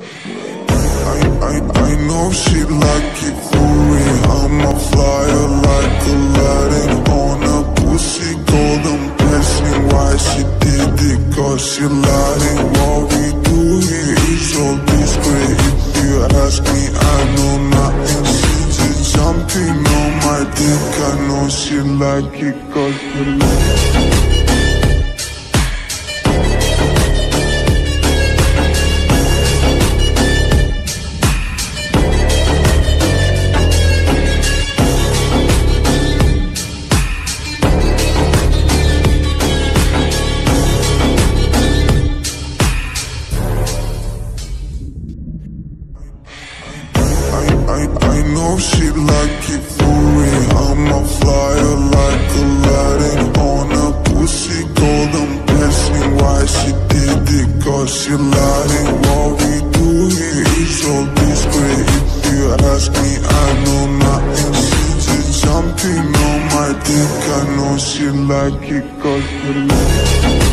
I, I, I know she like it real. I'm a flyer like Aladdin on a pussy golden blessing. Why she did it? Cause she lying. What we do here is so discreet. If you ask me, I know nothing. She just jumping on my dick. I know she like it cause she like I, know she like it for real. I'm a flyer like Aladdin on a pussy golden blessing. Why she did it? Cause she lying. What we do here is all discreet. If you ask me, I know nothing. She just jumping on my dick. I know she like it cause she like.